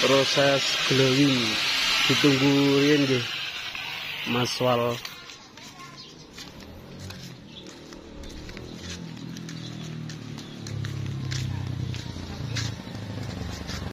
proses glowing. Ditungguin ya, deh maswal Mas Wal.